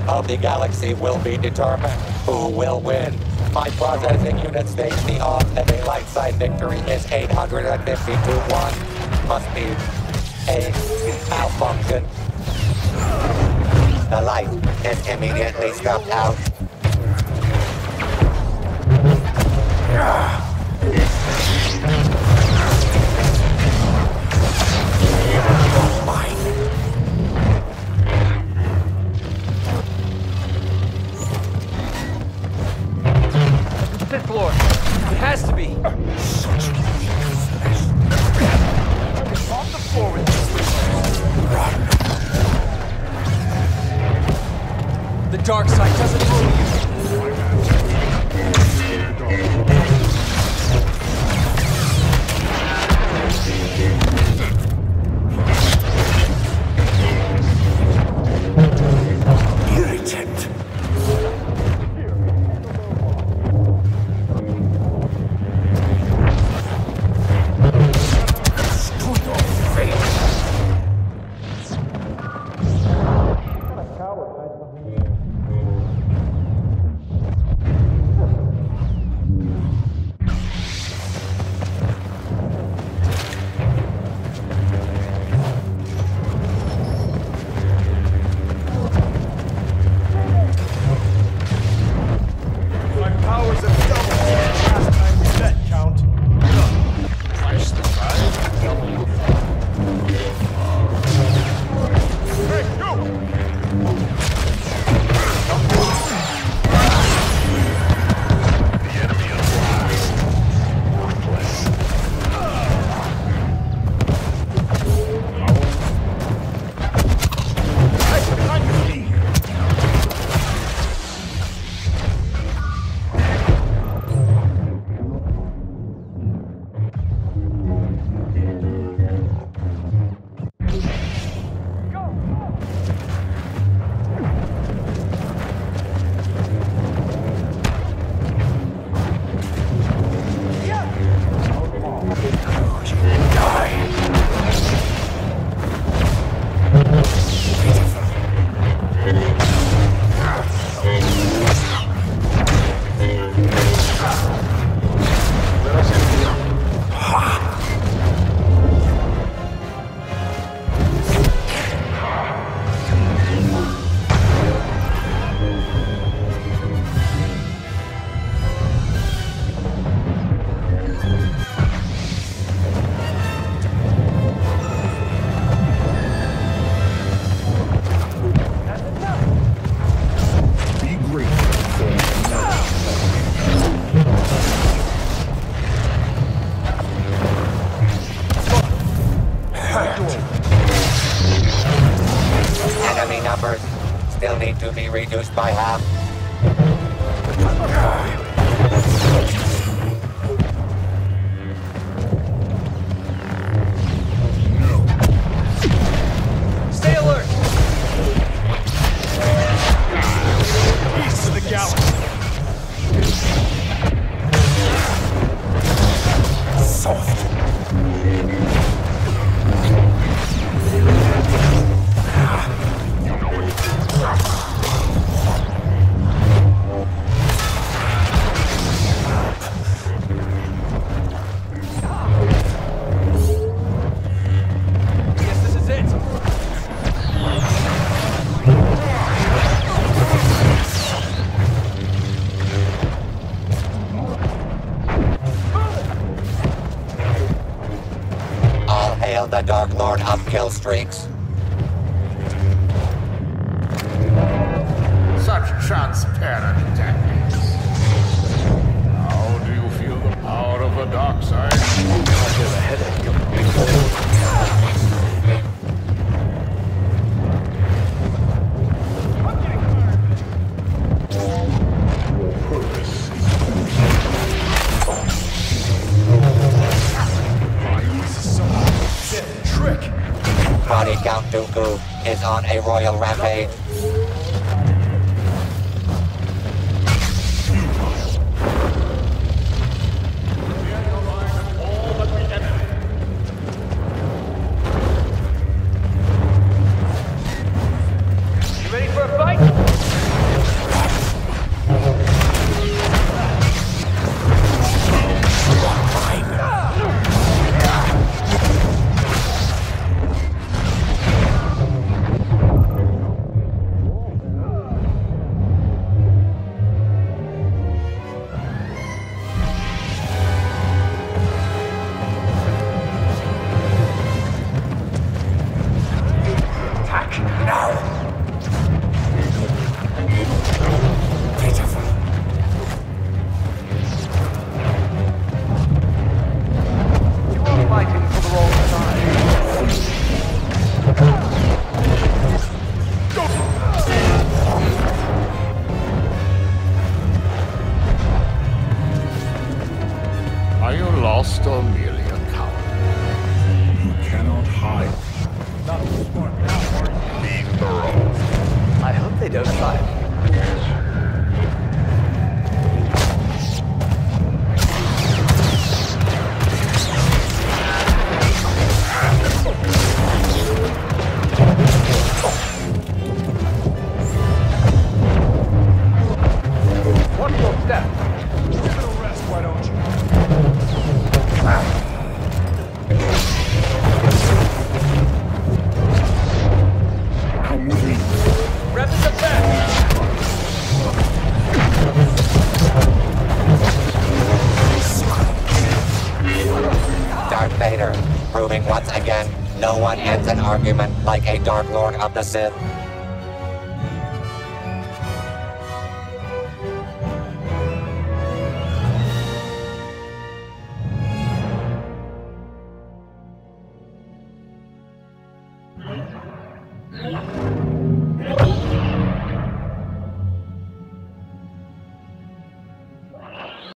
of the galaxy will be determined. Who will win? My processing unit states the odds of a light side victory is 850 to 1. Must be a malfunction. The light is immediately snuffed out. Fifth floor. It has to be. The floor with this. The dark side doesn't fool you. Reduced by half. Dark Lord of Kill Streaks. Such transparent tactics. How do you feel the power of the dark side? Purpose Dooku is on a royal rampage. Vader, proving once again no one ends an argument like a Dark Lord of the Sith.